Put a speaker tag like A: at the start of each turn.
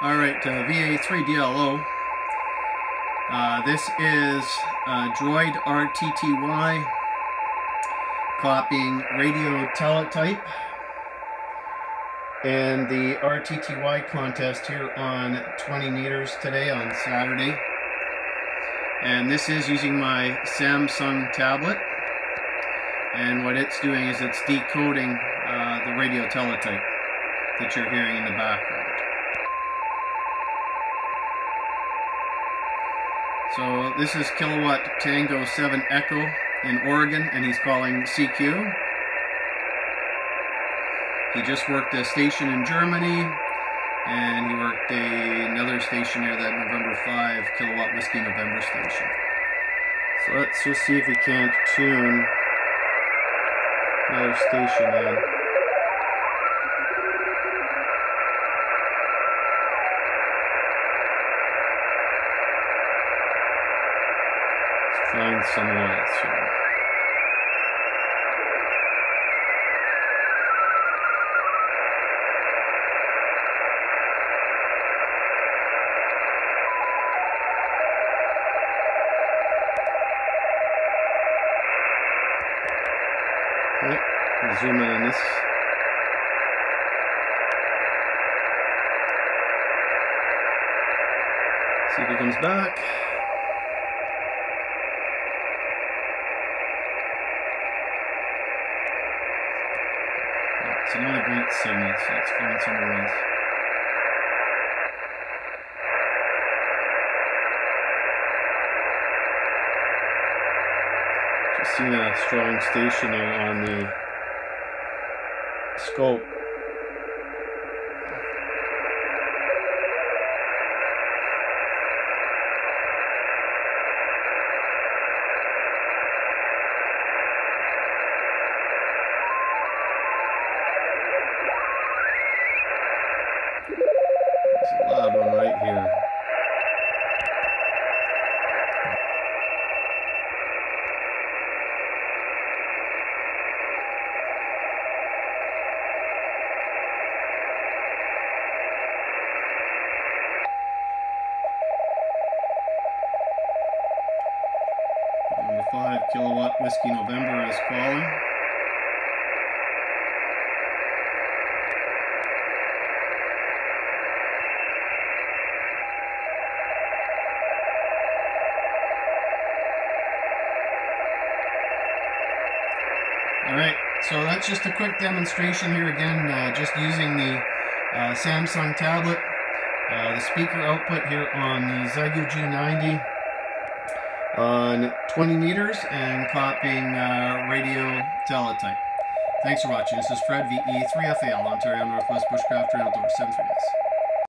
A: All right, uh, VA3DLO. Uh, this is uh, Droid RTTY copying radio teletype and the RTTY contest here on 20 meters today on Saturday. And this is using my Samsung tablet. And what it's doing is it's decoding uh, the radio teletype that you're hearing in the background. So this is Kilowatt Tango 7 Echo in Oregon, and he's calling CQ. He just worked a station in Germany, and he worked a, another station near that November 5 Kilowatt Whiskey November station. So let's just see if we can't tune another station in. Find somewhere else here. Yep, zoom in on this. See if he comes back. It's another great signal, so let's find somewhere else. Just seen a strong station there on the scope. 5 kilowatt Whiskey November is calling. Alright, so that's just a quick demonstration here again, uh, just using the uh, Samsung tablet, uh, the speaker output here on the Xiegu G90 on 20 meters and copying uh, radio teletype. Thanks for watching. This is Fred, VE3FAL, Ontario Northwest Bushcraft and Outdoor 73S.